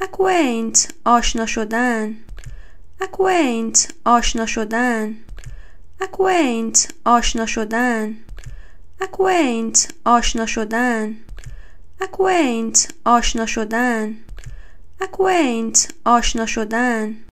acquaint آشنا شدن acquaint آشنا شدن acquaint آشنا شدن acquaint آشنا شدن acquaint آشنا شدن acquaint آشنا شدن